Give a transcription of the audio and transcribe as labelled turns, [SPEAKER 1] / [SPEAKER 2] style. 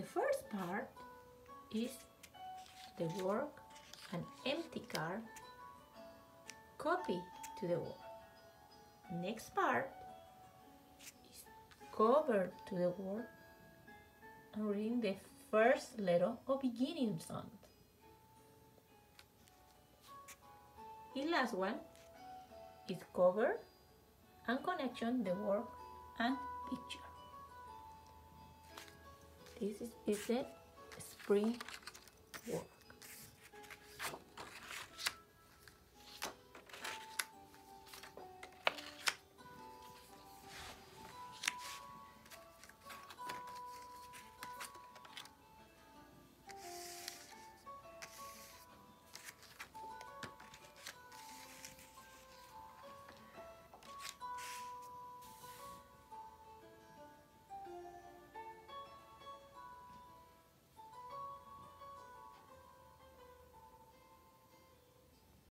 [SPEAKER 1] The first part is the work, an empty card, copy to the word. Next part is cover to the word and reading the first letter or beginning sound. The last one is cover and connection the work and picture. This is, is the spring work.